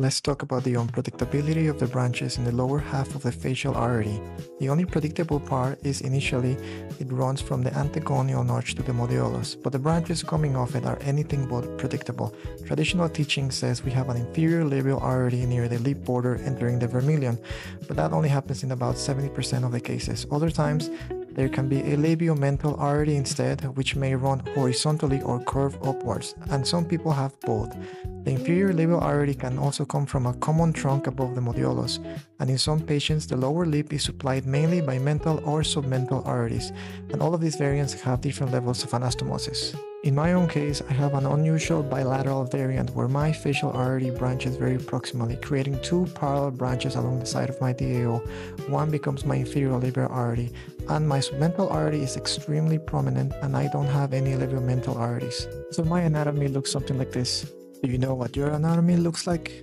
Let's talk about the unpredictability of the branches in the lower half of the facial artery. The only predictable part is initially it runs from the antegonial notch to the modiolus, but the branches coming off it are anything but predictable. Traditional teaching says we have an inferior labial artery near the lip border entering the vermilion, but that only happens in about 70% of the cases. Other times, there can be a labiomental artery instead, which may run horizontally or curve upwards, and some people have both. The inferior labial artery can also come from a common trunk above the modiolus, and in some patients, the lower lip is supplied mainly by mental or submental arteries, and all of these variants have different levels of anastomosis. In my own case, I have an unusual bilateral variant where my facial artery branches very proximally, creating two parallel branches along the side of my DAO. One becomes my inferior labial artery, and my submental artery is extremely prominent, and I don't have any labiomental arteries. So my anatomy looks something like this. Do you know what your anatomy looks like?